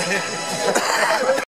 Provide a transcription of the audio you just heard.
ハハハハ!